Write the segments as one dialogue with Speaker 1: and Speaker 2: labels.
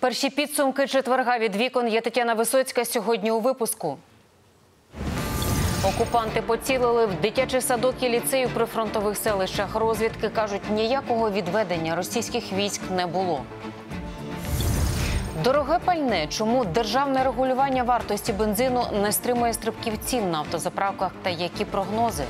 Speaker 1: Перші підсумки четверга від вікон є Тетяна Висоцька сьогодні у випуску. Окупанти поцілили в дитячий садок і ліцей у прифронтових селищах. Розвідки кажуть, ніякого відведення російських військ не було. Дороге пальне. Чому державне регулювання вартості бензину не стримує стрибків цін на автозаправках та які прогнози?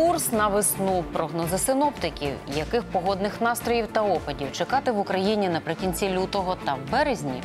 Speaker 1: Курс на весну, прогнози синоптиків, яких погодних настроїв та опадів чекати в Україні наприкінці лютого та в березні.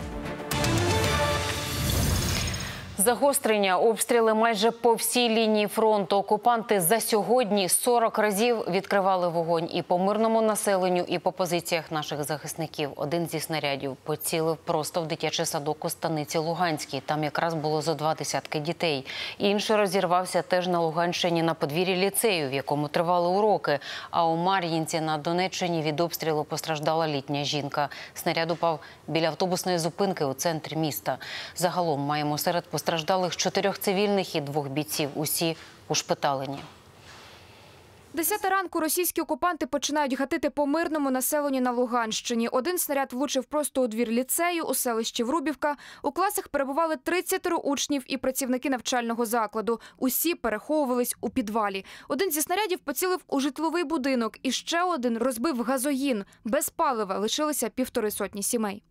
Speaker 1: Загострення обстріли майже по всій лінії фронту. Окупанти за сьогодні 40 разів відкривали вогонь і по мирному населенню, і по позиціях наших захисників. Один зі снарядів поцілив просто в дитячий садок у станиці Луганській. Там якраз було зо два десятки дітей. Інший розірвався теж на Луганщині на подвір'ї ліцею, в якому тривали уроки. А у Мар'їнці на Донеччині від обстрілу постраждала літня жінка. Снаряд упав біля автобусної зупинки у центрі міста. Загалом маємо серед постраждалих чотирьох цивільних і двох бійців. Усі ушпиталені.
Speaker 2: Десята ранку російські окупанти починають гатити по мирному населенню на Луганщині. Один снаряд влучив просто у двір ліцею у селищі Врубівка. У класах перебували 30 учнів і працівники навчального закладу. Усі переховувались у підвалі. Один зі снарядів поцілив у житловий будинок, і ще один розбив газогін. Без палива лишилися півтори сотні сімей.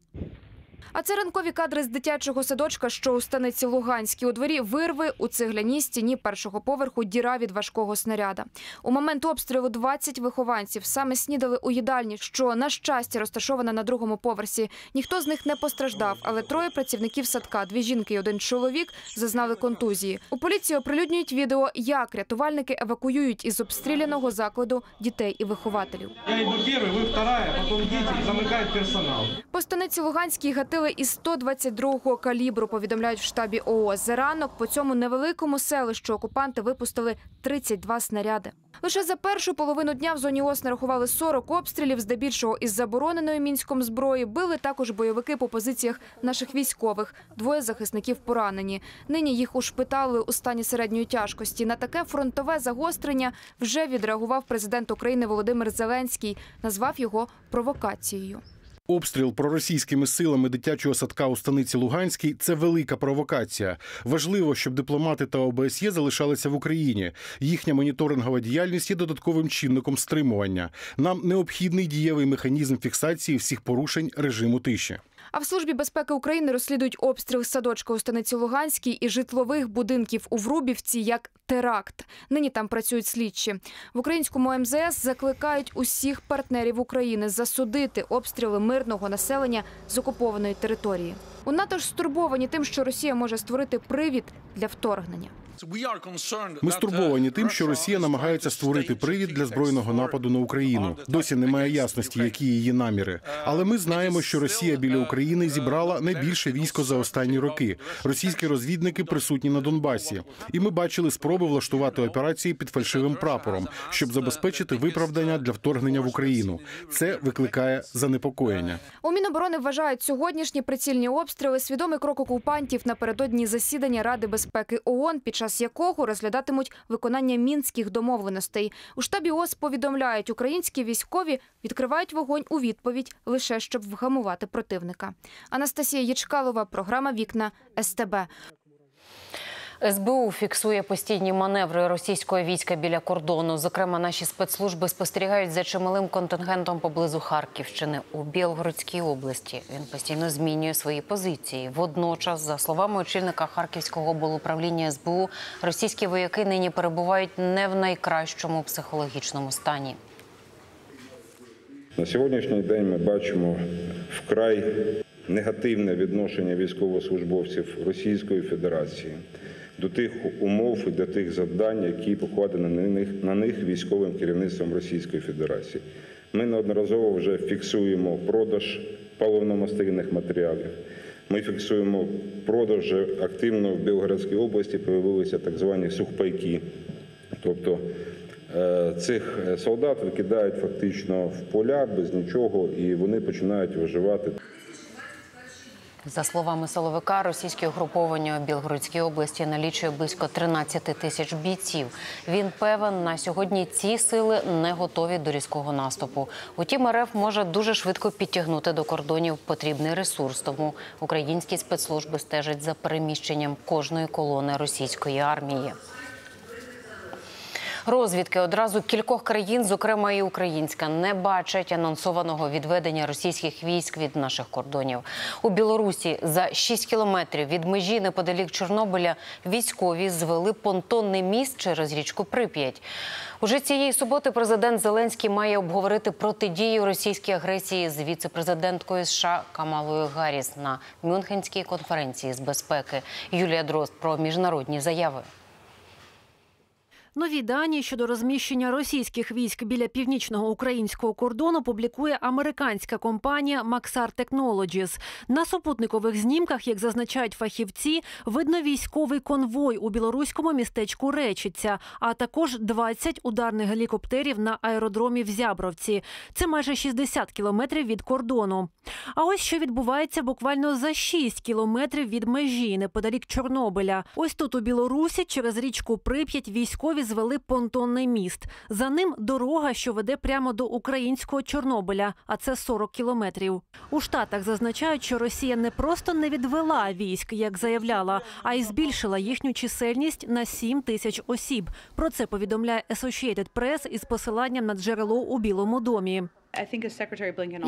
Speaker 2: А це ранкові кадри з дитячого садочка, що у станиці Луганській. У дворі вирви у цегляній стіні першого поверху діра від важкого снаряда. У момент обстрілу 20 вихованців саме снідали у їдальні, що на щастя розташована на другому поверсі. Ніхто з них не постраждав, але троє працівників садка, дві жінки і один чоловік зазнали контузії. У поліції оприлюднюють відео, як рятувальники евакуюють із обстріляного закладу дітей і вихователів.
Speaker 3: Я иду первый, вы вторая, потом дети, замыкает персонал.
Speaker 2: По станиці Луганській гатили із 122-го калібру, повідомляють в штабі ООС. За ранок по цьому невеликому селищу окупанти випустили 32 снаряди. Лише за першу половину дня в зоні ООС нарахували 40 обстрілів, здебільшого із забороненої мінськом зброї. Били також бойовики по позиціях наших військових. Двоє захисників поранені. Нині їх ушпитали у стані середньої тяжкості. На таке фронтове загострення вже відреагував президент України Володимир Зеленський. Назвав його провокацією.
Speaker 4: Обстріл проросійськими силами дитячого садка у станиці Луганській це велика провокація. Важливо, щоб дипломати та ОБСЄ залишалися в Україні. Їхня моніторингова діяльність є додатковим чинником стримування. Нам необхідний дієвий механізм фіксації всіх порушень режиму тиші.
Speaker 2: А в службі безпеки України розслідують обстріл садочка у станиці Луганській і житлових будинків у Врубівці як теракт. Нині там працюють слідчі. В українському МЗС закликають усіх партнерів України засудити обстріли мирного населення з окупованої території. У НАТО ж стурбовані тим, що Росія може створити привід для вторгнення.
Speaker 4: Ми стурбовані тим, що Росія намагається створити привід для збройного нападу на Україну. Досі немає ясності, які її наміри. Але ми знаємо, що Росія біля України зібрала найбільше військо за останні роки. Російські розвідники присутні на Донбасі, і ми бачили спроби влаштувати операції під фальшивим прапором, щоб забезпечити виправдання для вторгнення в Україну. Це викликає занепокоєння.
Speaker 2: У Міноборони вважають сьогоднішні прицільні обстріли свідомий крок окупантів напередодні засідання Ради безпеки ООН, під час якого розглядатимуть виконання мінських домовленостей. У штабі ООС повідомляють, українські військові відкривають вогонь у відповідь лише щоб вгамувати противника. Анастасія Єчкалова, програма Вікна СТБ.
Speaker 1: СБУ фіксує постійні маневри російського війська біля кордону. Зокрема, наші спецслужби спостерігають за чималим контингентом поблизу Харківщини у Білгородській області. Він постійно змінює свої позиції. Водночас, за словами очільника Харківського облуправління СБУ, російські вояки нині перебувають не в найкращому психологічному стані.
Speaker 5: На сьогоднішній день ми бачимо вкрай негативне відношення військовослужбовців Російської Федерації до тих умов і до тих завдань, які покладені на них, на них військовим керівництвом Російської Федерації. Ми неодноразово вже фіксуємо продаж паливно-мастильних матеріалів. Ми фіксуємо продаж активно в Білгородській області. Появилися так звані сухпайки, тобто е, цих солдат викидають фактично в поля без нічого, і вони починають виживати.
Speaker 1: За словами Соловика, російське угруповання у Білгородській області налічує близько 13 тисяч бійців. Він певен, на сьогодні ці сили не готові до різкого наступу. Утім, РФ може дуже швидко підтягнути до кордонів потрібний ресурс. Тому українські спецслужби стежать за переміщенням кожної колони російської армії. Розвідки одразу кількох країн, зокрема і українська, не бачать анонсованого відведення російських військ від наших кордонів. У Білорусі за 6 кілометрів від межі неподалік Чорнобиля військові звели понтонний міст через річку Прип'ять. Уже цієї суботи президент Зеленський має обговорити протидію російській агресії з віце-президенткою США Камалою Гарріс на Мюнхенській конференції з безпеки. Юлія Дрозд про міжнародні заяви.
Speaker 6: Нові дані щодо розміщення російських військ біля північного українського кордону публікує американська компанія Maxar Technologies. На супутникових знімках, як зазначають фахівці, видно військовий конвой у білоруському містечку Речиця, а також 20 ударних гелікоптерів на аеродромі в Зябровці. Це майже 60 кілометрів від кордону. А ось що відбувається буквально за 6 кілометрів від межі, неподалік Чорнобиля. Ось тут у Білорусі через річку Прип'ять військові звели понтонний міст. За ним дорога, що веде прямо до українського Чорнобиля, а це 40 кілометрів. У Штатах зазначають, що Росія не просто не відвела військ, як заявляла, а й збільшила їхню чисельність на 7 тисяч осіб. Про це повідомляє Associated Press із посиланням на джерело у Білому домі.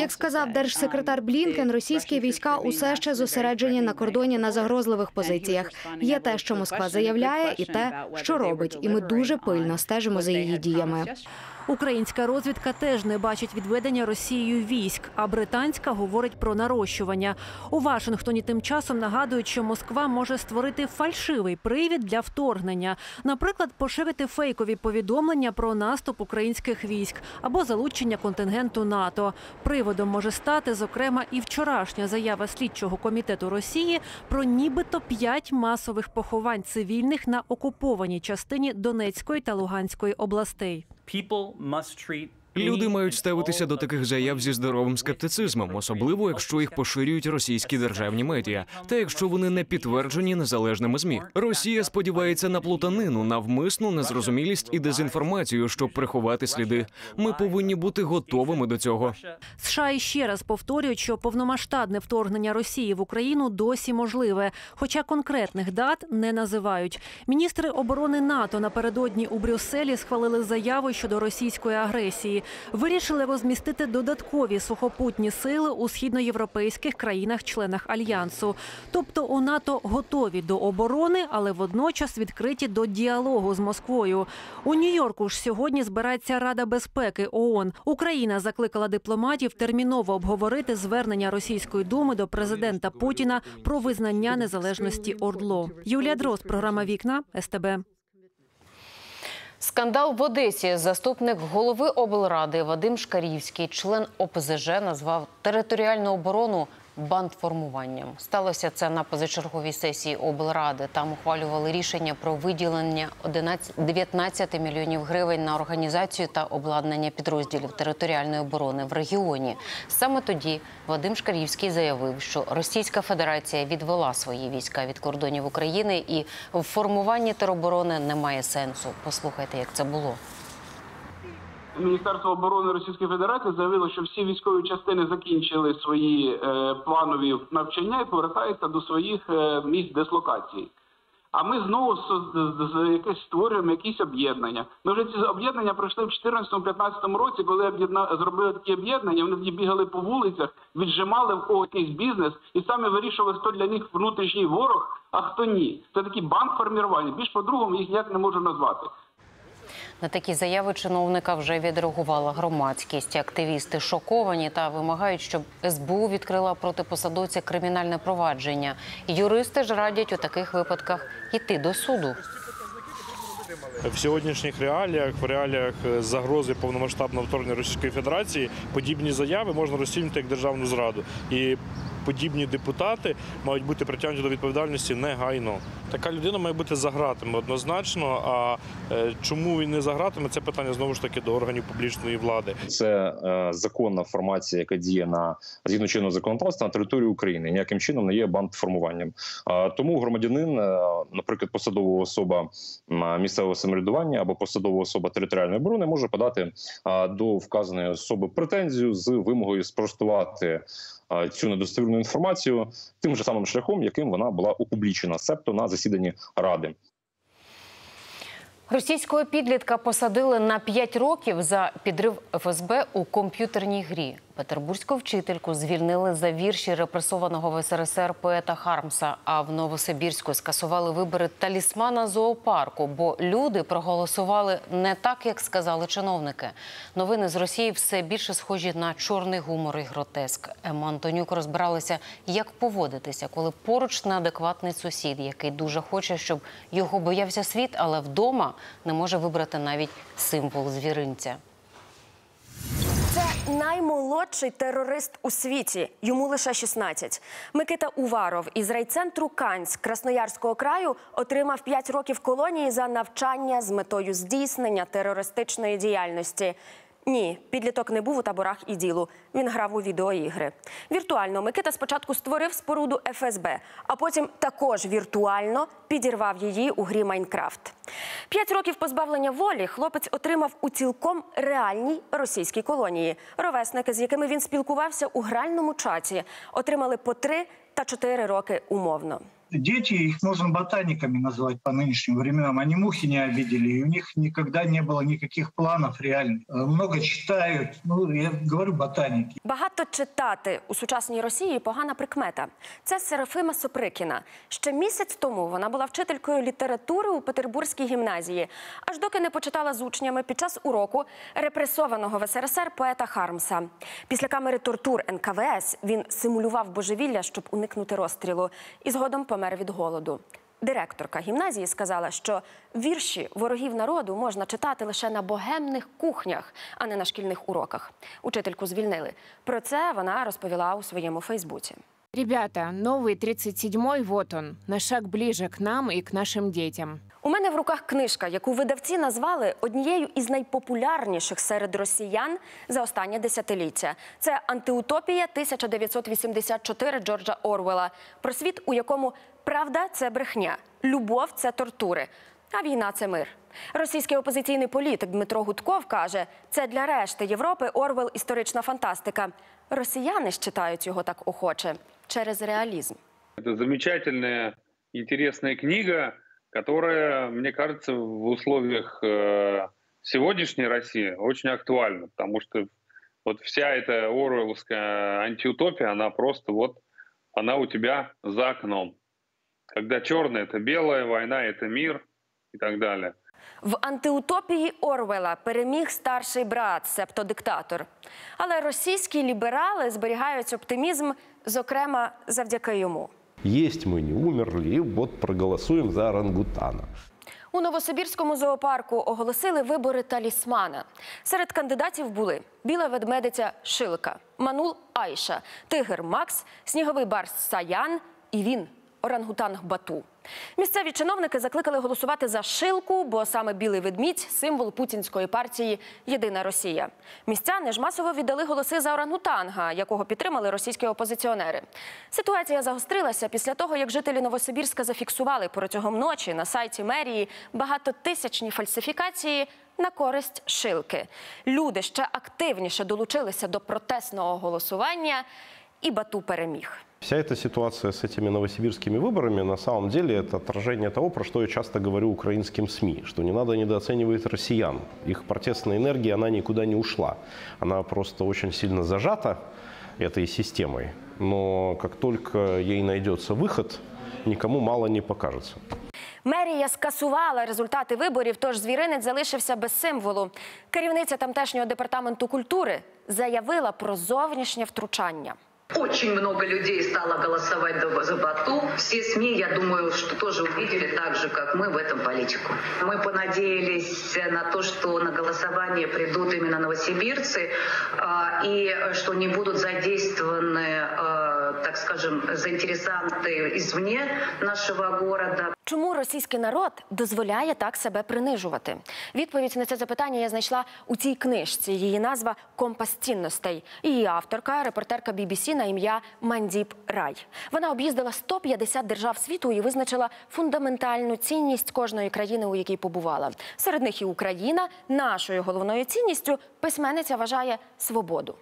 Speaker 7: Як сказав держсекретар Блінкен, російські війська усе ще зосереджені на кордоні на загрозливих позиціях. Є те, що Москва заявляє, і те, що робить, і ми дуже пильно стежимо за її діями.
Speaker 6: Українська розвідка теж не бачить відведення Росією військ, а британська говорить про нарощування. У Вашингтоні тим часом нагадують, що Москва може створити фальшивий привід для вторгнення, наприклад, поширити фейкові повідомлення про наступ українських військ або залучення контингенту НАТО. Приводом може стати, зокрема, і вчорашня заява слідчого комітету Росії про нібито п'ять масових поховань цивільних на окупованій частині Донецької та Луганської областей.
Speaker 8: People must treat Люди мають ставитися до таких заяв зі здоровим скептицизмом, особливо якщо їх поширюють російські державні медіа, та якщо вони не підтверджені незалежними змі. Росія сподівається на плутанину, навмисну незрозумілість і дезінформацію, щоб приховати сліди. Ми повинні бути готовими до цього.
Speaker 6: США іще раз повторюють, що повномасштабне вторгнення Росії в Україну досі можливе, хоча конкретних дат не називають. Міністри оборони НАТО напередодні у Брюсселі схвалили заяву щодо російської агресії. Вирішили розмістити додаткові сухопутні сили у східноєвропейських країнах-членах альянсу. Тобто у НАТО готові до оборони, але водночас відкриті до діалогу з Москвою. У Нью-Йорку ж сьогодні збирається Рада безпеки ООН. Україна закликала дипломатів терміново обговорити звернення російської думи до президента Путіна про визнання незалежності ОРДЛО. Юлія Дрозд, програма Вікна СТБ.
Speaker 1: Скандал в Одесі. Заступник голови облради Вадим Шкарівський, член ОПЗЖ, назвав територіальну оборону бандформуванням. Сталося це на позачерговій сесії облради. Там ухвалювали рішення про виділення 11 19 мільйонів гривень на організацію та обладнання підрозділів територіальної оборони в регіоні. Саме тоді Вадим Шкарівський заявив, що Російська Федерація відвела свої війська від кордонів України і в формуванні тероборони немає сенсу. Послухайте, як це було.
Speaker 9: Міністерство оборони Російської Федерації заявило, що всі військові частини закінчили свої е, планові навчання і повертаються до своїх е, місць дислокації. А ми знову якесь створюємо якісь об'єднання. Ми вже ці об'єднання пройшли в 2014-2015 році, коли зробили такі об'єднання. Вони бігали по вулицях, віджимали в когось якийсь бізнес і самі вирішували, хто для них внутрішній ворог, а хто ні. Це такі банд-формірування. Більш по-другому їх ніяк не можу назвати.
Speaker 1: На такі заяви чиновника вже відреагувала громадськість. Активісти шоковані та вимагають, щоб СБУ відкрила проти посадовця кримінальне провадження. Юристи ж радять у таких випадках йти до суду.
Speaker 10: В сьогоднішніх реаліях, в реаліях загрози повномасштабного вторгнення Російської Федерації, подібні заяви можна розцінювати як державну зраду. І подібні депутати мають бути притягнуті до відповідальності негайно. Така людина має бути за ґратами однозначно. А е, чому він не за ґратами, це питання знову ж таки до органів публічної влади.
Speaker 11: Це е, законна формація, яка діє на згідно чинного законодавства на території України. Ніяким чином не є бандформуванням. А тому громадянин, е, наприклад, посадова особа місцевого самоврядування або посадова особа територіальної оборони може подати а, до вказаної особи претензію з вимогою спростувати цю недостовірну інформацію тим же самим шляхом, яким вона була опублічена, себто на засіданні ради.
Speaker 1: Російського підлітка посадили на 5 років за підрив ФСБ у комп'ютерній грі. Петербурзьку вчительку звільнили за вірші репресованого в СРСР поета Хармса. А в Новосибірську скасували вибори талісмана зоопарку, бо люди проголосували не так, як сказали чиновники. Новини з Росії все більше схожі на чорний гумор і гротеск. Ема Антонюк розбиралася, як поводитися, коли поруч неадекватний сусід, який дуже хоче, щоб його боявся світ, але вдома не може вибрати навіть символ звіринця.
Speaker 12: Це наймолодший терорист у світі. Йому лише 16. Микита Уваров із райцентру Канськ Красноярського краю отримав 5 років колонії за навчання з метою здійснення терористичної діяльності. Ні, підліток не був у таборах і ділу. Він грав у відеоігри. Віртуально Микита спочатку створив споруду ФСБ, а потім також віртуально підірвав її у грі Майнкрафт. П'ять років позбавлення волі хлопець отримав у цілком реальній російській колонії. Ровесники, з якими він спілкувався у гральному чаті, отримали по три та чотири роки умовно
Speaker 13: Дети, их можно ботаниками назвать по нынешним временам. Они мухи не обидели, и у них никогда не было никаких планов реальных. Э, Много читают, ну, я говорю, ботаники.
Speaker 12: Багато читати у сучасній Росії погана прикмета. Це Серафима Соприкіна. Ще місяць тому вона була вчителькою літератури у Петербурзькій гімназії, аж доки не почитала з учнями під час уроку репресованого в СРСР поета Хармса. Після камери тортур НКВС він симулював божевілля, щоб уникнути розстрілу, і згодом помер від голоду. Директорка гімназії сказала, що вірші ворогів народу можна читати лише на богемних кухнях, а не на шкільних уроках. Учительку звільнили. Про це вона розповіла у своєму Фейсбуці.
Speaker 14: Ребята, новый 37-й, вот он, на шаг ближе к нам и к нашим детям.
Speaker 12: У мене в руках книжка, яку видавці назвали однією із найпопулярніших серед росіян за останнє десятиліття. Це антиутопія 1984 Джорджа Орвела. Про світ, у якому правда це брехня, любов це тортури, а війна це мир. Російський опозиційний політик Дмитро Гудков каже, це для решти Європи Орвел історична фантастика. Росіяни ж читають його так охоче через реалізм.
Speaker 15: Это замечательная, интересная книга, которая, мне кажется, в условиях э, сегодняшней России очень актуальна, потому что вот вся эта оруэллская антиутопия, она просто вот, она у тебя за окном. Когда черное – это белое, война – это мир и так далее.
Speaker 12: В антиутопії Орвела переміг старший брат, себто диктатор. Але російські ліберали зберігають оптимізм, зокрема, завдяки йому.
Speaker 16: Есть мы не умерли, и вот проголосуем за орангутана.
Speaker 12: У Новосибірському зоопарку оголосили вибори талісмана. Серед кандидатів були біла ведмедиця Шилка, Манул Айша, тигр Макс, сніговий барс Саян і він орангутанг Бату. Місцеві чиновники закликали голосувати за Шилку, бо саме білий ведмідь символ путінської партії Єдина Росія. Містяни ж масово віддали голоси за орангутанга, якого підтримали російські опозиціонери. Ситуація загострилася після того, як жителі Новосибірська зафіксували протягом ночі на сайті мерії багатотисячні фальсифікації на користь шилки. Люди ще активніше долучилися до протестного голосування, і Бату переміг.
Speaker 16: Вся эта ситуация с этими новосибирскими выборами на самом деле это отражение того, про что я часто говорю украинским СМИ, что не надо недооценивать россиян. Их протестная энергия, она никуда не ушла. Она просто очень сильно зажата этой системой. Но как только ей найдется выход, никому мало не покажется.
Speaker 12: Мерія скасувала результати виборів, тож звіринець залишився без символу. Керівниця тамтешнього департаменту культури заявила про зовнішнє втручання.
Speaker 17: Очень много людей стало голосовать за- за Бату. Все СМИ, я думаю, что тоже увидели так же, как мы в этом политику. Мы понадеялись на то, что на голосование придут именно новосибирцы, а, и что не будут задействованы а, так скажем, заинтересанты извне нашего города.
Speaker 12: Чому російський народ дозволяє так себе принижувати? Відповідь на це запитання я знайшла у цій книжці. Її назва Компас цінностей. Її авторка, репортерка BBC на ім'я Мандіп Рай. Вона об'їздила 150 держав світу і визначила фундаментальну цінність кожної країни, у якій побувала. Серед них і Україна. Нашою головною цінністю письменниця вважає свободу.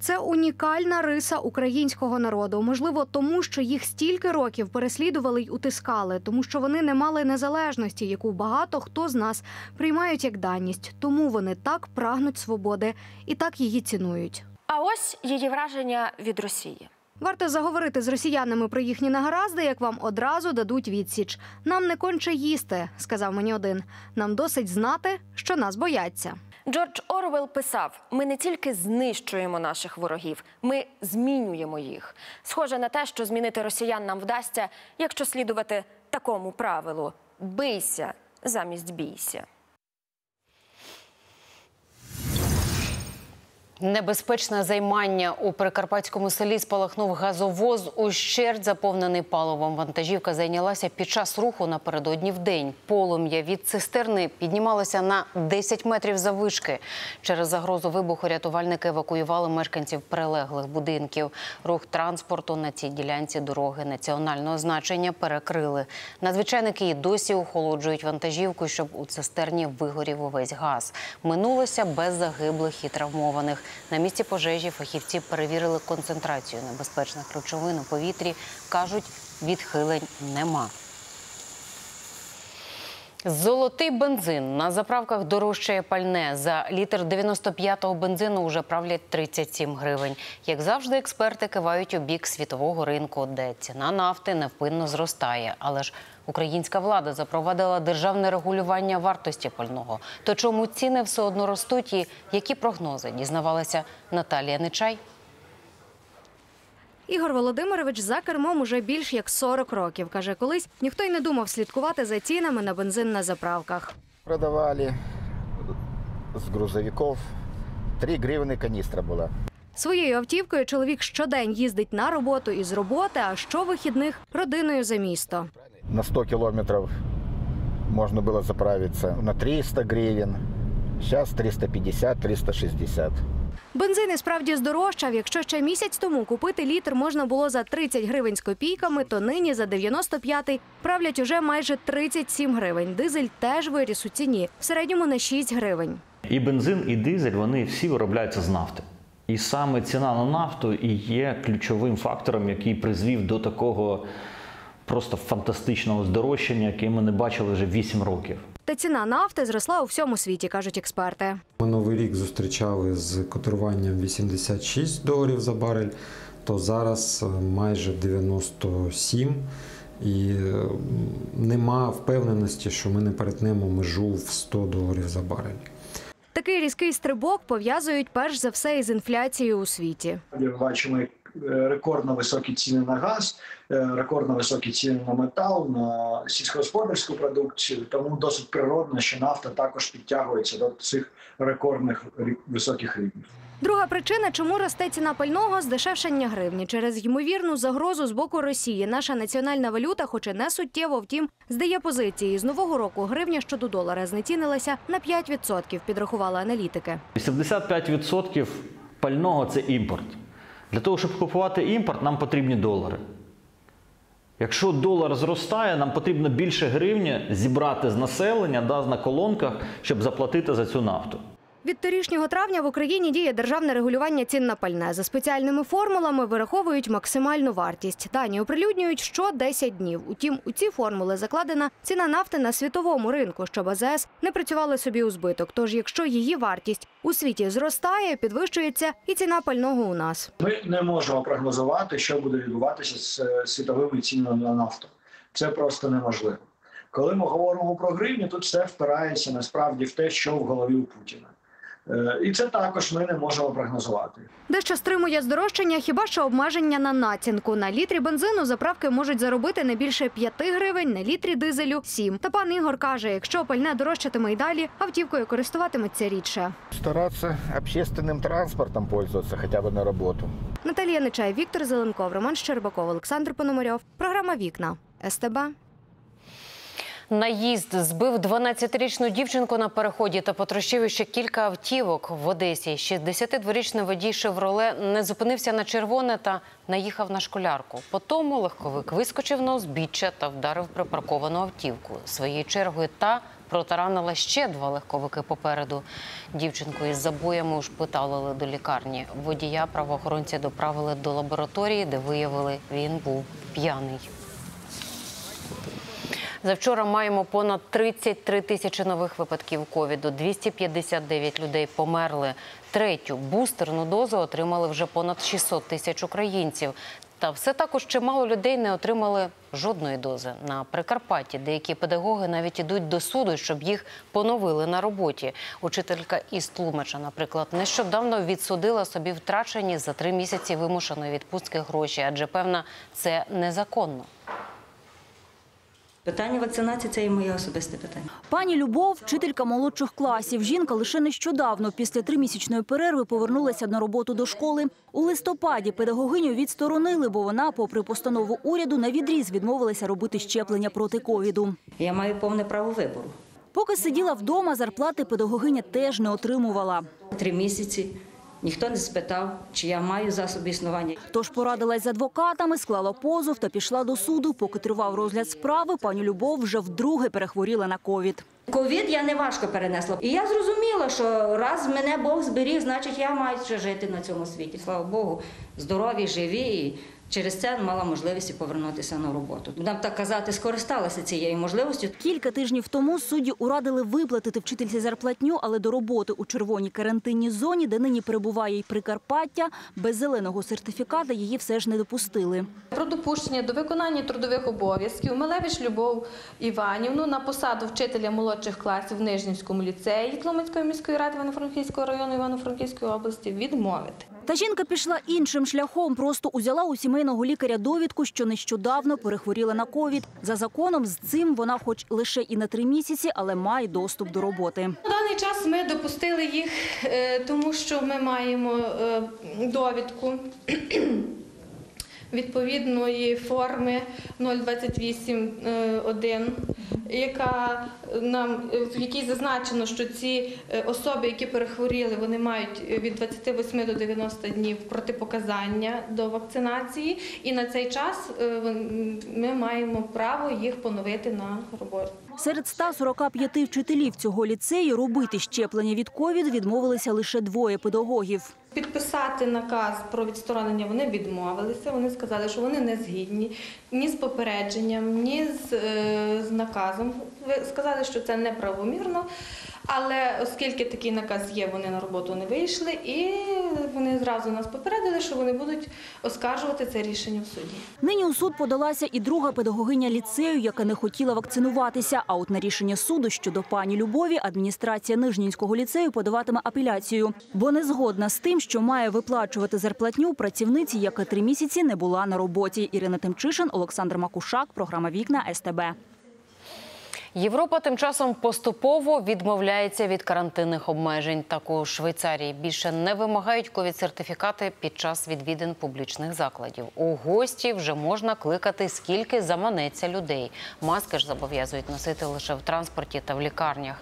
Speaker 7: Це унікальна риса українського народу. Можливо, тому що їх стільки років переслідували й утискали, тому що вони не мали незалежності, яку багато хто з нас приймають як даність. Тому вони так прагнуть свободи і так її цінують.
Speaker 12: А ось її враження від Росії.
Speaker 7: Варто заговорити з росіянами про їхні негаразди, як вам одразу дадуть відсіч. Нам не конче їсти, сказав мені один. Нам досить знати, що нас бояться.
Speaker 12: Джордж Орвел писав: ми не тільки знищуємо наших ворогів, ми змінюємо їх. Схоже на те, що змінити росіян нам вдасться, якщо слідувати такому правилу: бийся замість бійся.
Speaker 1: Небезпечне займання у прикарпатському селі спалахнув газовоз. Ущерть заповнений паливом. Вантажівка зайнялася під час руху напередодні в день. Полум'я від цистерни піднімалося на 10 метрів заввишки. Через загрозу вибуху рятувальники евакуювали мешканців прилеглих будинків. Рух транспорту на цій ділянці дороги національного значення перекрили. Надзвичайники і досі охолоджують вантажівку, щоб у цистерні вигорів увесь газ. Минулося без загиблих і травмованих. На місці пожежі фахівці перевірили концентрацію небезпечних речовин у повітрі. Кажуть, відхилень нема. Золотий бензин на заправках дорожчає пальне. За літр 95-го бензину вже правлять 37 гривень. Як завжди, експерти кивають у бік світового ринку, де ціна нафти невпинно зростає. Але ж українська влада запровадила державне регулювання вартості пального. То чому ціни все одно ростуть і які прогнози дізнавалася Наталія Нечай?
Speaker 7: Ігор Володимирович за кермом уже більш як 40 років. Каже, колись ніхто й не думав слідкувати за цінами на бензин на заправках.
Speaker 18: Продавали з грузовиків. 3 гривни каністра була.
Speaker 7: Своєю автівкою чоловік щодень їздить на роботу і з роботи, а щовихідних родиною за місто.
Speaker 18: На 100 кілометрів можна було заправитися на 300 гривень. Зараз 350-360.
Speaker 7: Бензин і справді здорожчав. Якщо ще місяць тому купити літр можна було за 30 гривень з копійками, то нині за 95 правлять уже майже 37 гривень. Дизель теж виріс у ціні, в середньому на 6 гривень.
Speaker 19: І бензин, і дизель вони всі виробляються з нафти. І саме ціна на нафту і є ключовим фактором, який призвів до такого просто фантастичного здорожчання, яке ми не бачили вже 8 років.
Speaker 7: Та ціна нафти зросла у всьому світі, кажуть експерти.
Speaker 20: Ми новий рік зустрічали з котируванням 86 доларів за барель, то зараз майже 97. І нема впевненості, що ми не перетнемо межу в 100 доларів за барель.
Speaker 7: Такий різкий стрибок пов'язують перш за все із інфляцією у світі.
Speaker 21: Бачимо рекордно високі ціни на газ, рекордно високі ціни на метал, на сільськогосподарську продукцію. Тому досить природно, що нафта також підтягується до цих рекордних високих рівнів.
Speaker 7: Друга причина, чому росте ціна пального здешевшення гривні через ймовірну загрозу з боку Росії. Наша національна валюта, хоч і не суттєво, втім, здає позиції. З нового року гривня щодо долара знецінилася на 5%, підрахували аналітики.
Speaker 19: 85% пального це імпорт. Для того, щоб купувати імпорт, нам потрібні долари. Якщо долар зростає, нам потрібно більше гривні зібрати з населення да, на колонках, щоб заплатити за цю нафту.
Speaker 7: Від торішнього травня в Україні діє державне регулювання цін на пальне. За спеціальними формулами вираховують максимальну вартість. Дані оприлюднюють що 10 днів. Утім, у ці формули закладена ціна нафти на світовому ринку, щоб АЗС не працювали собі у збиток. Тож, якщо її вартість у світі зростає, підвищується і ціна пального у нас.
Speaker 21: Ми не можемо прогнозувати, що буде відбуватися з світовими цінами на нафту. Це просто неможливо. Коли ми говоримо про гривню, тут все впирається насправді в те, що в голові у Путіна. Е, І це також ми не можемо прогнозувати.
Speaker 7: Дещо стримує здорожчання, хіба що обмеження на націнку. На літрі бензину заправки можуть заробити не більше 5 гривень, на літрі дизелю – 7. Та пан Ігор каже, якщо пальне дорожчатиме й далі, автівкою користуватиметься рідше.
Speaker 18: Стараться общественным транспортом пользоваться хотя бы на работу.
Speaker 7: Наталія Нечай, Віктор Зеленков, Роман Щербаков, Олександр Пономарьов. Програма «Вікна». СТБ.
Speaker 1: Наїзд збив 12-річну дівчинку на переході та потрощив ще кілька автівок в Одесі. 62-річний водій «Шевроле» не зупинився на червоне та наїхав на школярку. Потім легковик вискочив на узбіччя та вдарив припарковану автівку. Своєю чергою та протаранила ще два легковики попереду. Дівчинку із забоями ушпиталили до лікарні. Водія правоохоронці доправили до лабораторії, де виявили, він був п'яний. Завчора маємо понад 33 тисячі нових випадків ковіду. 259 людей померли. Третю бустерну дозу отримали вже понад 600 тисяч українців. Та все також чимало людей не отримали жодної дози. На Прикарпатті деякі педагоги навіть ідуть до суду, щоб їх поновили на роботі. Учителька із Тлумача, наприклад, нещодавно відсудила собі втрачені за три місяці вимушеної відпустки гроші, адже певна це незаконно.
Speaker 22: Питання вакцинації це і моє особисте питання.
Speaker 23: Пані Любов, вчителька молодших класів. Жінка лише нещодавно, після тримісячної перерви, повернулася на роботу до школи. У листопаді педагогиню відсторонили, бо вона, попри постанову уряду, на відріз відмовилася робити щеплення проти ковіду.
Speaker 22: Я маю повне право вибору.
Speaker 23: Поки сиділа вдома, зарплати педагогиня теж не отримувала.
Speaker 22: Три місяці ніхто не спитав, чи я маю засоби існування.
Speaker 23: Тож порадилась з адвокатами, склала позов та пішла до суду. Поки тривав розгляд справи, пані Любов вже вдруге перехворіла на ковід.
Speaker 22: Ковід я не важко перенесла. І я зрозуміла, що раз мене Бог зберіг, значить я маю ще жити на цьому світі. Слава Богу, здорові, живі. Через це мала можливість і повернутися на роботу. Будемо так казати, скористалася цією можливістю.
Speaker 23: Кілька тижнів тому судді урадили виплатити вчительці зарплатню, але до роботи у червоній карантинній зоні, де нині перебуває й Прикарпаття, без зеленого сертифіката її все ж не допустили.
Speaker 24: Про допущення до виконання трудових обов'язків Мелевич Любов Іванівну на посаду вчителя молодших класів в Нижнівському ліцеї Тлумацької міської ради Івано-Франківського району Івано-Франківської області відмовити.
Speaker 23: Та жінка пішла іншим шляхом. Просто узяла у сімейного лікаря довідку, що нещодавно перехворіла на ковід. За законом з цим вона, хоч лише і на три місяці, але має доступ до роботи.
Speaker 24: На даний час ми допустили їх, е, тому що ми маємо е, довідку відповідної форми 028.1, яка нам в якій зазначено, що ці е, особи, які перехворіли, вони мають від 28 до 90 днів протипоказання до вакцинації, і на цей час е, ми маємо право їх поновити на роботу.
Speaker 23: Серед 145 вчителів цього ліцею робити щеплення від ковід відмовилися лише двоє педагогів.
Speaker 24: Підписати наказ про відсторонення вони відмовилися. Вони сказали, що вони не згідні ні з попередженням, ні з, е, з наказом. Сказали, що це неправомірно. Але оскільки такий наказ є, вони на роботу не вийшли, і вони зразу нас попередили, що вони будуть оскаржувати це рішення в суді.
Speaker 23: Нині у суд подалася і друга педагогиня ліцею, яка не хотіла вакцинуватися. А от на рішення суду щодо пані Любові адміністрація Нижнінського ліцею подаватиме апеляцію, бо не згодна з тим, що має виплачувати зарплатню працівниці, яка три місяці не була на роботі. Ірина Тимчишин, Олександр Макушак, програма Вікна СТБ.
Speaker 1: Європа тим часом поступово відмовляється від карантинних обмежень. Так у Швейцарії більше не вимагають ковід-сертифікати під час відвідин публічних закладів. У гості вже можна кликати скільки заманеться людей. Маски ж зобов'язують носити лише в транспорті та в лікарнях.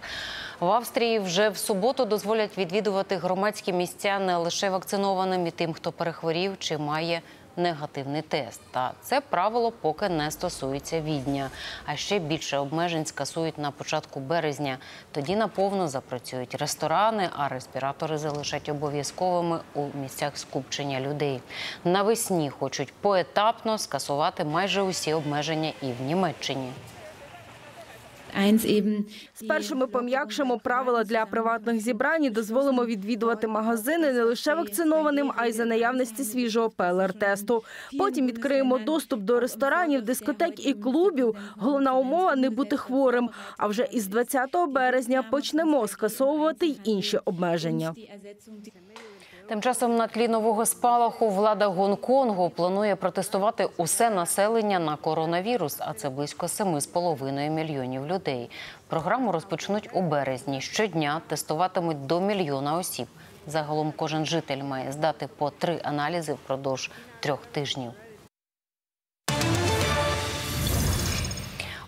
Speaker 1: В Австрії вже в суботу дозволять відвідувати громадські місця не лише вакцинованим і тим, хто перехворів чи має негативний тест. Та це правило поки не стосується відня. А ще більше обмежень скасують на початку березня. Тоді наповно запрацюють ресторани, а респіратори залишать обов'язковими у місцях скупчення людей. Навесні хочуть поетапно скасувати майже усі обмеження і в Німеччині.
Speaker 25: Спершу ми пом'якшимо правила для приватних зібрань і дозволимо відвідувати магазини не лише вакцинованим, а й за наявності свіжого ПЛР-тесту. Потім відкриємо доступ до ресторанів, дискотек і клубів. Головна умова не бути хворим. А вже із 20 березня почнемо скасовувати й інші обмеження.
Speaker 1: Тим часом на тлі нового спалаху влада Гонконгу планує протестувати усе населення на коронавірус, а це близько 7,5 мільйонів людей. Програму розпочнуть у березні. Щодня тестуватимуть до мільйона осіб. Загалом кожен житель має здати по три аналізи впродовж трьох тижнів.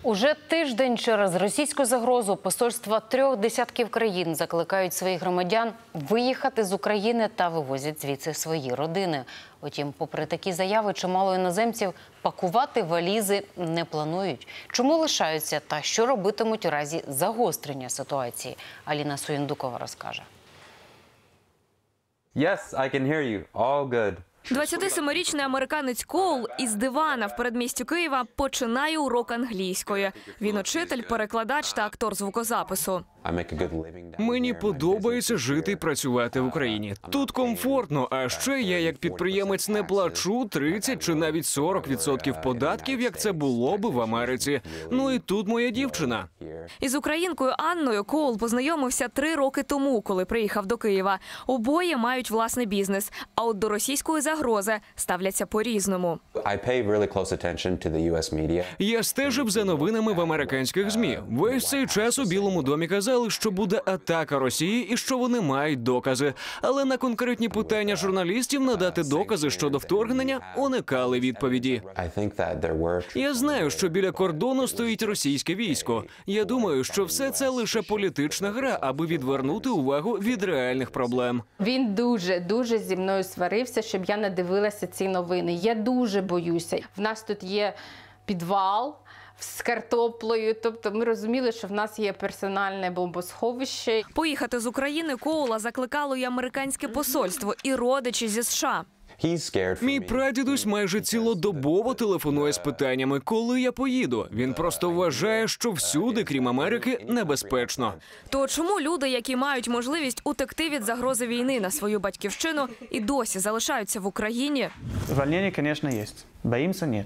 Speaker 1: Уже тиждень через російську загрозу посольства трьох десятків країн закликають своїх громадян виїхати з України та вивозять звідси свої родини. Утім, попри такі заяви, чимало іноземців пакувати валізи не планують. Чому лишаються та що робитимуть у разі загострення ситуації? Аліна Суєндукова розкаже.
Speaker 26: Yes, I can hear you. All good.
Speaker 27: 27-річний американець Коул із дивана в передмісті Києва починає урок англійської. Він учитель, перекладач та актор звукозапису.
Speaker 8: Мені подобається жити і працювати в Україні. Тут комфортно. А ще я, як підприємець, не плачу 30 чи навіть 40% податків, як це було би в Америці. Ну і тут моя дівчина.
Speaker 27: Із українкою Анною Коул познайомився три роки тому, коли приїхав до Києва. Обоє мають власний бізнес. А от до російської загрози ставляться по-різному.
Speaker 8: Я стежив за новинами в американських змі. Весь цей час у Білому домі казали, що буде атака Росії і що вони мають докази. Але на конкретні питання журналістів надати докази щодо вторгнення уникали відповіді. Я знаю, що біля кордону стоїть російське військо. Я думаю, що все це лише політична гра, аби відвернути увагу від реальних проблем.
Speaker 28: Він дуже дуже зі мною сварився, щоб я не дивилася ці новини. Я дуже боюся. В нас тут є підвал. З картоплею, тобто ми розуміли, що в нас є персональне бомбосховище.
Speaker 27: Поїхати з України Коула закликало й американське посольство і родичі зі США.
Speaker 8: Мій прадідусь майже цілодобово телефонує з питаннями, коли я поїду. Він просто вважає, що всюди, крім Америки, небезпечно.
Speaker 27: То чому люди, які мають можливість утекти від загрози війни на свою батьківщину, і досі залишаються в Україні?
Speaker 29: Звільнення, звісно, є. Боїмося – ні.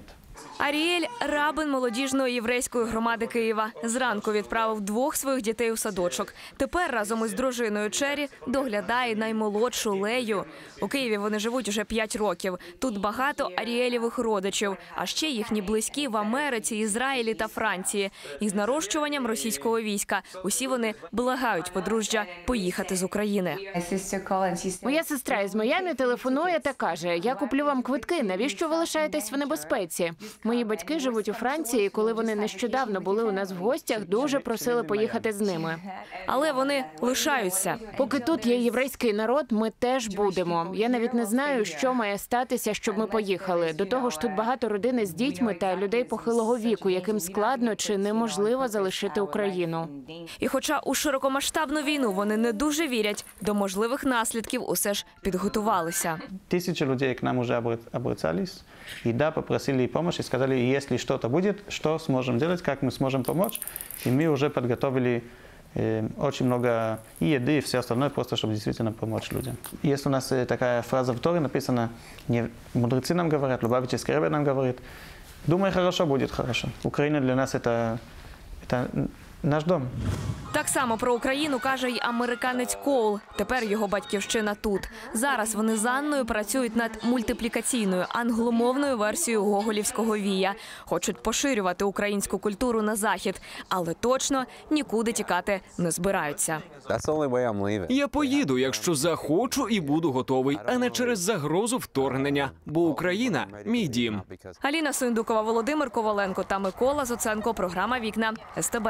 Speaker 27: Аріель рабин молодіжної єврейської громади Києва. Зранку відправив двох своїх дітей у садочок. Тепер разом із дружиною Чері доглядає наймолодшу Лею. У Києві вони живуть уже п'ять років. Тут багато аріелєвих родичів, а ще їхні близькі в Америці, Ізраїлі та Франції. Із нарощуванням російського війська усі вони благають подружжя поїхати з України.
Speaker 14: Моя сестра із Майами телефонує та каже: Я куплю вам квитки. Навіщо ви лишаєтесь в небезпеці? Мої батьки живуть у Франції. і Коли вони нещодавно були у нас в гостях, дуже просили поїхати з ними.
Speaker 27: Але вони лишаються.
Speaker 14: Поки тут є єврейський народ, ми теж будемо. Я навіть не знаю, що має статися, щоб ми поїхали. До того ж, тут багато родини з дітьми та людей похилого віку, яким складно чи неможливо залишити Україну.
Speaker 27: І, хоча у широкомасштабну війну вони не дуже вірять, до можливих наслідків усе ж підготувалися.
Speaker 29: Тисячі людей к нам вже обращались, і да, попросили помощи, сказали, если что-то будет, что сможем делать, как мы сможем помочь. И мы уже подготовили э, очень много и еды, и все остальное, просто чтобы действительно помочь людям. Есть у нас э, такая фраза в Торе написана, не мудрецы нам говорят, Лубавический Ребе нам говорит, думай хорошо, будет хорошо. Украина для нас это, это наш дом.
Speaker 27: Так само про Україну каже й американець Коул. Тепер його батьківщина тут. Зараз вони з Анною працюють над мультиплікаційною англомовною версією гоголівського вія. Хочуть поширювати українську культуру на захід, але точно нікуди тікати не збираються.
Speaker 8: Я поїду, якщо захочу і буду готовий, а не через загрозу вторгнення. Бо Україна мій дім.
Speaker 27: Аліна Сундукова, Володимир Коваленко та Микола Зоценко. Програма Вікна СТБ.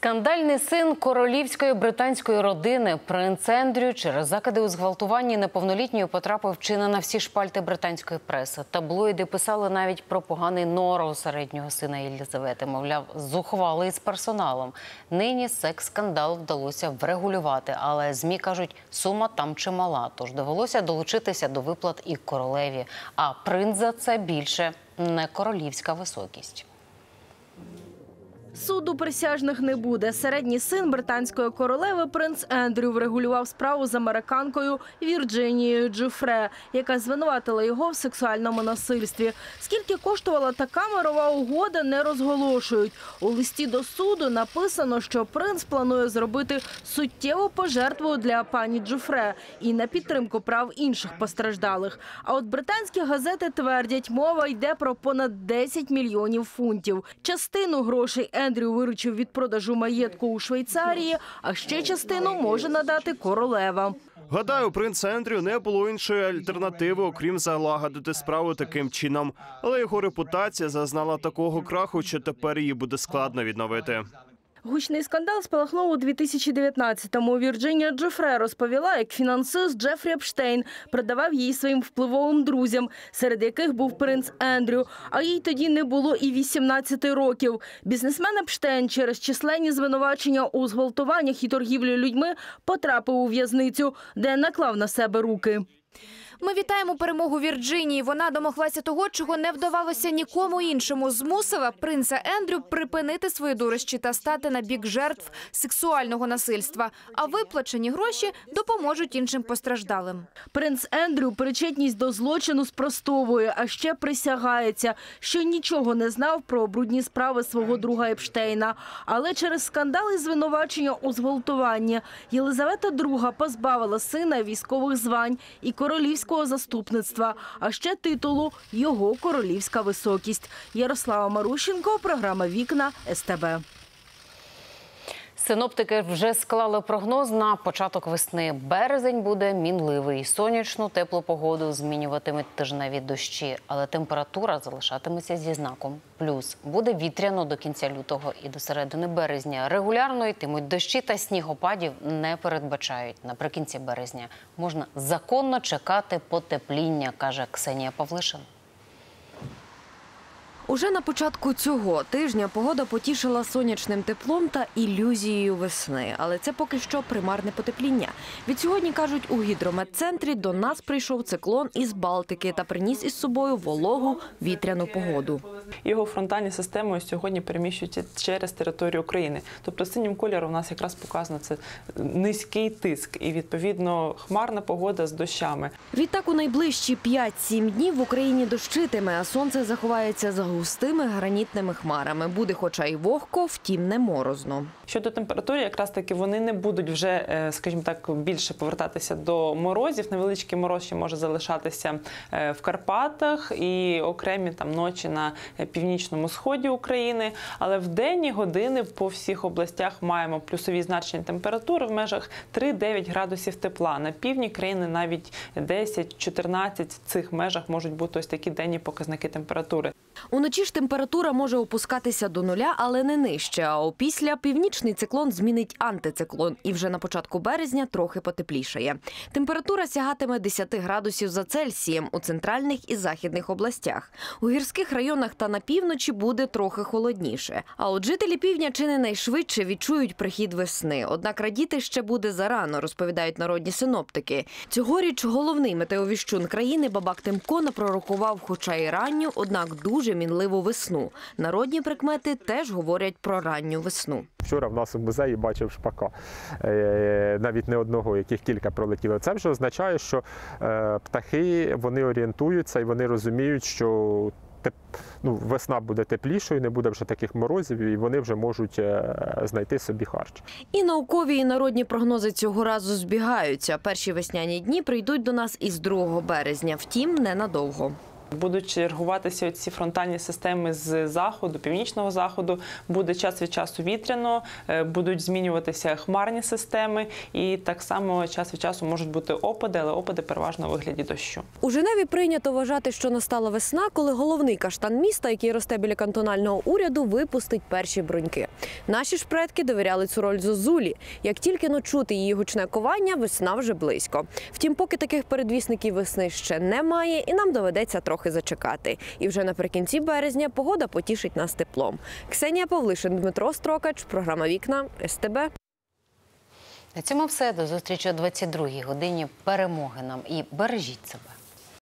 Speaker 1: Скандальний син королівської британської родини принц Ендрю через закиди у зґвалтуванні неповнолітньої потрапив чи не на всі шпальти британської преси. Таблоїди писали навіть про поганий норов середнього сина Єлізавети. Мовляв, зухвалий з персоналом. Нині секс-скандал вдалося врегулювати, але змі кажуть, сума там чимала. Тож довелося долучитися до виплат і королеві. А принц за це більше не королівська високість.
Speaker 25: Суду присяжних не буде. Середній син британської королеви принц Ендрю врегулював справу з американкою Вірджинією Джуфре, яка звинуватила його в сексуальному насильстві. Скільки коштувала така мирова угода, не розголошують. У листі до суду написано, що принц планує зробити суттєву пожертву для пані Джуфре і на підтримку прав інших постраждалих. А от британські газети твердять, мова йде про понад 10 мільйонів фунтів. Частину грошей Ендрю виручив від продажу маєтку у Швейцарії, а ще частину може надати королева.
Speaker 30: Гадаю, принц Ендрю не було іншої альтернативи, окрім залагодити справу таким чином. Але його репутація зазнала такого краху, що тепер її буде складно відновити.
Speaker 25: Гучний скандал спалахнув у 2019-му. Вірджинія Джофре розповіла, як фінансист Джефрі Епштейн продавав її своїм впливовим друзям, серед яких був принц Ендрю. А їй тоді не було і 18 років. Бізнесмен Епштейн через численні звинувачення у зґвалтуваннях і торгівлі людьми потрапив у в'язницю, де наклав на себе руки.
Speaker 7: Ми вітаємо перемогу Вірджинії. Вона домоглася того, чого не вдавалося нікому іншому. Змусила принца Ендрю припинити свої дурощі та стати на бік жертв сексуального насильства. А виплачені гроші допоможуть іншим постраждалим.
Speaker 25: Принц Ендрю причетність до злочину спростовує, а ще присягається, що нічого не знав про брудні справи свого друга Епштейна. Але через скандал і звинувачення у зґвалтуванні Єлизавета II позбавила сина військових звань і королівського заступництва, а ще титулу його королівська високість. Ярослава Марущенко, програма Вікна СТБ.
Speaker 1: Синоптики вже склали прогноз на початок весни. Березень буде мінливий. Сонячну теплу погоду змінюватимуть тижневі дощі, але температура залишатиметься зі знаком плюс. Буде вітряно до кінця лютого і до середини березня. Регулярно йтимуть дощі та снігопадів не передбачають. Наприкінці березня можна законно чекати потепління, каже Ксенія Павлишин.
Speaker 31: Уже на початку цього тижня погода потішила сонячним теплом та ілюзією весни, але це поки що примарне потепління. Від сьогодні кажуть у гідрометцентрі до нас прийшов циклон із Балтики та приніс із собою вологу вітряну погоду.
Speaker 32: Його фронтальні системи сьогодні переміщуються через територію України. Тобто синім кольором у нас якраз показано це низький тиск і відповідно хмарна погода з дощами.
Speaker 31: Відтак у найближчі 5-7 днів в Україні дощитиме, а сонце заховається за густими гранітними хмарами. Буде, хоча й вогко, втім не морозно.
Speaker 32: Щодо температури, якраз таки вони не будуть вже, е, скажімо так, більше повертатися до морозів. Невеличкий мороз ще може залишатися е, в Карпатах і окремі там ночі на е, північному сході України. Але в денні години по всіх областях маємо плюсові значення температури в межах 3-9 градусів тепла. На півдні країни навіть 10-14 в цих межах можуть бути ось такі денні показники температури.
Speaker 31: Уночі ж температура може опускатися до нуля, але не нижче. А опісля північний циклон змінить антициклон, і вже на початку березня трохи потеплішає. Температура сягатиме 10 градусів за Цельсієм у центральних і західних областях. У гірських районах та на півночі буде трохи холодніше. А от жителі півдня чи не найшвидше відчують прихід весни. Однак радіти ще буде зарано, розповідають народні синоптики. Цьогоріч головний метеовіщун країни Бабак Тимко напророкував, хоча й ранню, однак дуже мінливу весну. Народні прикмети теж говорять про ранню весну.
Speaker 33: Вчора в нас у музеї бачив шпака, е, навіть не одного, яких кілька пролетіло. Це вже означає, що е, птахи вони орієнтуються і вони розуміють, що ну, весна буде теплішою, не буде вже таких морозів, і вони вже можуть е, знайти собі харч.
Speaker 31: І наукові, і народні прогнози цього разу збігаються. Перші весняні дні прийдуть до нас із 2 березня, втім, ненадовго.
Speaker 32: Будуть чергуватися ці фронтальні системи з заходу, північного заходу. Буде час від часу вітряно, е, будуть змінюватися хмарні системи, і так само час від часу можуть бути опади, але опади переважно у вигляді дощу.
Speaker 31: У Женеві прийнято вважати, що настала весна, коли головний каштан міста, який росте біля кантонального уряду, випустить перші бруньки. Наші ж предки довіряли цю роль зозулі. Як тільки ночути її гучне ковання, весна вже близько. Втім, поки таких передвісників весни ще немає, і нам доведеться трохи зачекати. І вже наприкінці березня погода потішить нас теплом. Ксенія Павлишин, Дмитро Строкач, програма Вікна СТБ.
Speaker 1: На цьому все. До зустрічі о 22-й годині. Перемоги нам і бережіть себе.